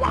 哇